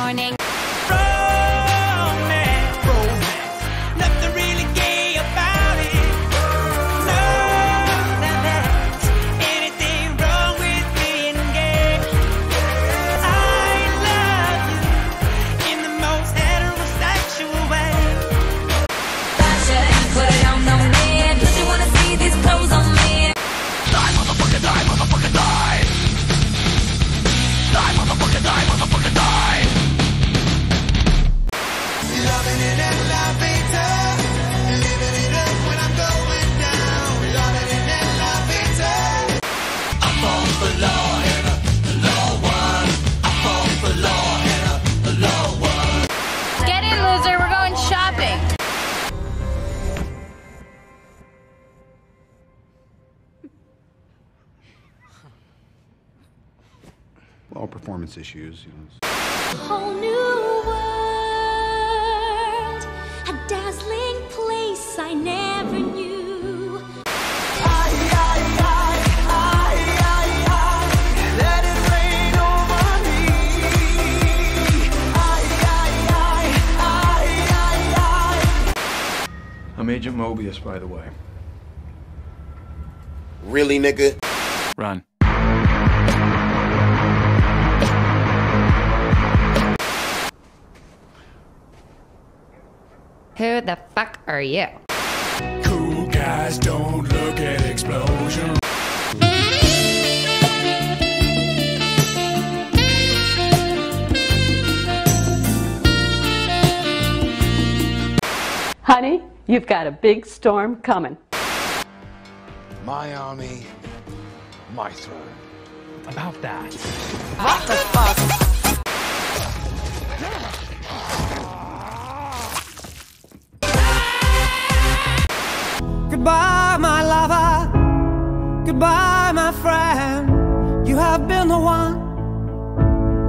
morning. All performance issues. You know. whole new world, a dazzling place I never knew. I'm Agent Mobius, by the way. Really, nigga? Run. Who the fuck are you? Cool guys don't look at explosion. Honey, you've got a big storm coming. My army, my throne. About that. Goodbye, my lover. Goodbye, my friend. You have been the one.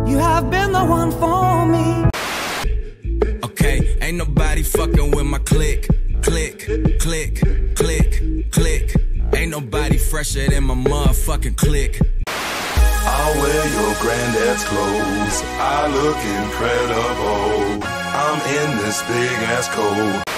You have been the one for me. Okay, ain't nobody fucking with my click, click, click, click, click. Ain't nobody fresher than my motherfucking click. I'll wear your granddad's clothes. I look incredible. I'm in this big ass coat.